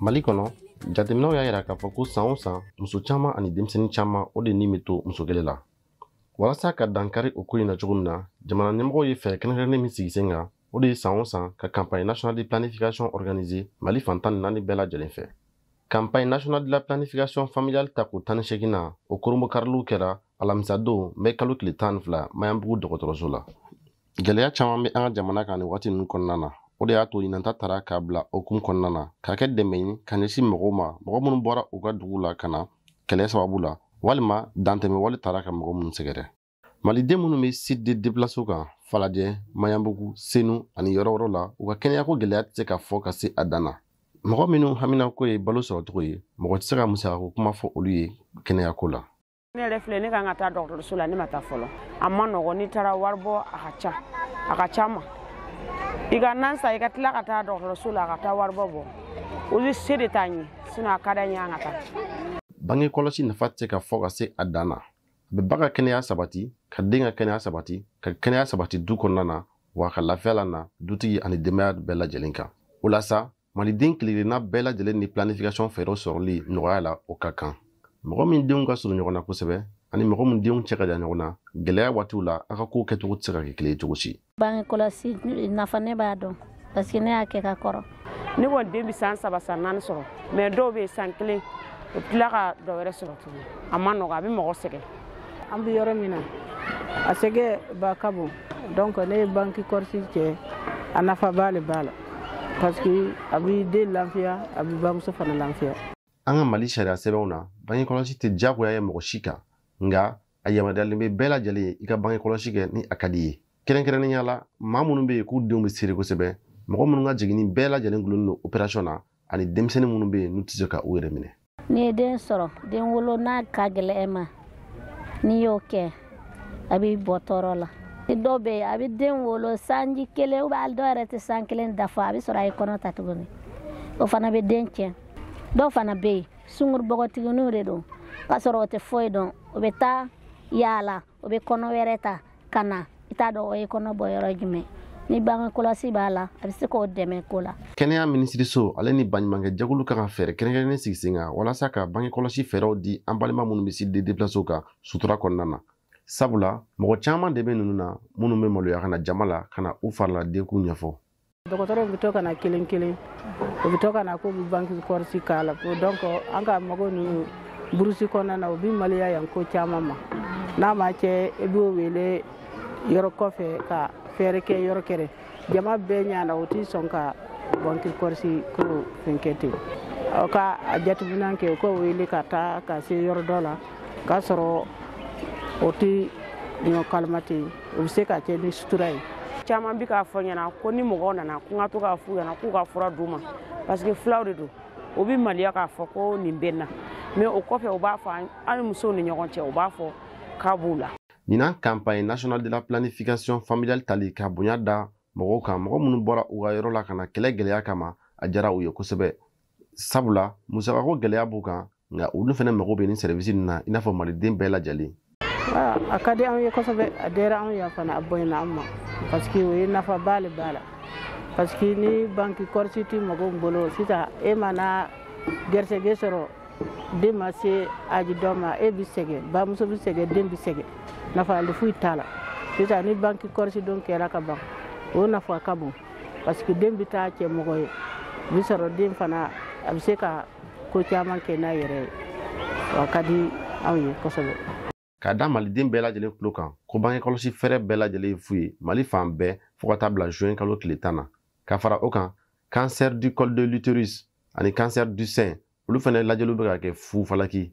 mali kɔnɔ jateminɛw y'a yira k'a fɔ ko san o san muso caman ani denmisɛnnin caman o de nin bɛ to muso kelen la walasa ka dankari o ko in na cogo min na jamana ɲɛmɔgɔw ye fɛɛrɛ kɛrɛnkɛrɛnnen min sigi sen kan o de ye san o san ka campagne national de planification organise mali fan tan ni naani bɛɛ lajɛlen fɛ campagne national de la planification familiale ta ko tan ni seegin na o koronbo kariliw kɛra alamisadon mɛ kalo tile tan ni fila mayanbugu dɔgɔtɔrɔso la gɛlɛya caman bɛ an ka jamana kan nin waati ninnu kɔnɔna na o de y'a to ɲinanta tara k'a bila okumu kɔnɔna na k'a kɛ dɛmɛ ye ka ɲɛsin mɔgɔw ma mɔgɔ minnu bɔra u ka dugu la ka na kɛlɛ sababu la walima dantɛmɛ wale tara ka mɔgɔ minnu sɛgɛrɛ maliden minnu bɛ site de deplasiw kan falajɛ mayanbugu senu ani yɔrɔ wɛrɛw la u ka kɛnɛyako gɛlɛya tɛ se ka fɔ ka se a dan na mɔgɔ minnu haminako ye balo sɔrɔcogo ye mɔgɔ tɛ se ka musakako kuma fɔ olu ye kɛnɛyako la ne yɛrɛ filɛ ne kan ka taa dɔgɔtɔrɔso la ne ma taa fɔlɔ a ma nɔgɔ n'i taara wari bɔ a ka ca a ka ca ma i ka nan sa i ka tila ka taa dɔgɔtɔrɔso la ka taa wari bɔ bɔ olu se de t'a ɲɛ sinɔ a ka da ɲɛ an ka taa bange kɔlɔsi nafa tɛ se ka fɔ ka se a dan na a bɛ ba ka kɛnɛya sabati ka den ka kɛnɛya sabati ka kɛnɛya sabati du kɔnɔna na wa ka lafiya la na dutigi ani denbaya bɛɛ lajɛlen kan o la sa maliden kelenkelenna bɛɛ lajɛlen ni planification fɛɛrɛw sɔrɔli nɔgɔya la o ka kan mɔgɔ min denw ka surun ɲɔgɔn na kosɛbɛ ani mɔgɔ min denw cɛ ka jan ɲɔgɔn na gɛlɛya waatiw la a ka kow kɛcogo tɛ se ka kɛ kelen ye cogo si bange kɔlɔsi nafa ne b'a dɔn parce que ne y'a kɛ ka kɔrɔ ne kɔni den bɛ san saba san naani sɔrɔ mɛ dɔw bɛ san kelen o tila ka dɔ wɛrɛ sɔrɔ tuguni a ma nɔgɔ a bɛ mɔgɔ sɛgɛn an bɛ yɔrɔ min na a sɛgɛ ba ka bon donc ne ye banki kɔrisi cɛ a nafaba le b'a la parce que a bɛ den lafiya a bɛ bamuso fana lafiya an ka mali sariya sɛbɛnw na bange kɔlɔsi tɛ diyagoya ye mɔgɔ si kan nka a yamaruyalen bɛ bɛɛ lajɛlen ye i ka bange kɔlɔsi kɛ ni a ka di ye kɛrɛnkɛrɛnnenya la maa minnu bɛ yen k'u denw bɛ siri kosɛbɛ mɔgɔ minnu ka jiginni bɛɛ lajɛlen gulonnen don operasɔn na ani denmisɛnnin minnu bɛ yen n'u tɛ se ka u yɛrɛ minɛ n'i ye den sɔrɔ den wolo n'a ka gɛlɛn e ma n'i y'o kɛ a b'i bɔ tɔɔrɔ la dɔw bɛ yen a bɛ den wolo sanji kelen u b'a dɔw yɛrɛ tɛ san kelen dafa a bɛ sɔrɔ a ye kɔnɔ ta tuguni o fana bɛ den tiɲɛ dɔw fana bɛ yen sunguru bɔgɔtigininw de don k'a sɔrɔ o tɛ foyi dɔn o bɛ taa yaala o bɛ kɔnɔ wɛrɛ ta ka na i t'a dɔn o ye kɔnɔ bɔ yɔrɔ jumɛn ni bange kɔlɔsi b'a la a bɛ se k'o dɛmɛ ko la kɛnɛya minisiriso ale ni baɲumankɛ jɛkulu ka kan fɛɛrɛ kɛrɛnkɛrɛnnen sigi sen kan walasa ka bange kɔlɔsi fɛɛrɛw di an balima minnu bɛ se dedepilasew kan sutura kɔnɔna na sabula mɔgɔ caman de bɛ ninnu na minnu bɛ maloya ka na jama la ka na u farila denkun ɲɛfɔ dɔgɔtɔrɔ bɛ to ka na kelen kelen o bɛ to ka na ko bɛ banki kɔrɔsi k'a la donc an ka mago ni burusi kɔnɔna na o bɛ maloya yan ko caman ma n'a ma cɛ i b'o wele yɔrɔ kɔfɛ ka fɛɛrɛ kɛ yɔrɔ kɛrɛ jama bɛɛ ɲana o tɛ sɔn ka banki kɔrɔsi ko fɛn kɛ ten aw ka a jateminɛ kɛ u ka wele ka taa ka se yɔrɔ dɔ la k'a sɔrɔ o tɛ ɲɔ kalama ten o bɛ se ka kɛ ni sutura ye caman bɛ k'a fɔ ɲɛna ko ni mɔgɔw nana ko n ka to k'a f'u ɲɛna k'u ka fura d'u ma parce que fulaw de don o bɛ maliya k'a fɔ ko nin bɛ n na mais o kɔfɛ u b'a fɔ an ni musow ni ɲɔgɔn cɛ u b'a fɔ k'a b'u la ɲinan campagne national de la planification familiale tali ka bonya da mɔgɔw kan mɔgɔ minnu bɔra u ka yɔrɔ la ka na kɛlɛ gɛlɛya kama a jara u ye kosɛbɛ sabula musakako gɛlɛya b'u kan nka olu fana mago bɛ nin sɛrɛfisi ninnu na i n'a fɔ maliden bɛɛ lajɛlen a ka di anw ye kosɛbɛ a dɛra anw ya fana a bɔɲɛna an ma parce que o ye nafaba le b'a la parce que ni banki kɔrɔsi tɛ mɔgɔw bolo sisan e mana gɛrisɛgɛ sɔrɔ den ma se aji dɔ ma e bɛ sɛgɛn bamuso bɛ sɛgɛn den bɛ sɛgɛn nafali foyi t'a la sisan ni banki kɔrɔsi don kɛra ka ban o nafa ka bon parce que den bɛ taa cɛ mɔgɔ ye o bɛ sɔrɔ den fana a bɛ se ka ko caman kɛ n'a yɛrɛ ye wa ka di anw ye kosɛbɛ. ka da maliden bɛɛ lajɛlen tulo kan ko bange kɔlɔsi fɛɛrɛ bɛɛ lajɛlen ye fu ye mali fan bɛɛ fo ka taa bila juin kalo tile tan na ka fara o kan cancer du col de l'utérus ani cancer du sein olu fana lajɛliw bɛ ka kɛ fu falaki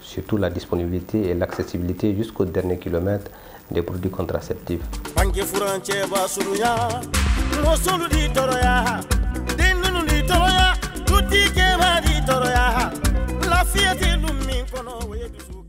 surtout la disponibilité et l'accessibilité jusqu'au dernier kilomètre des produits contraceptifs.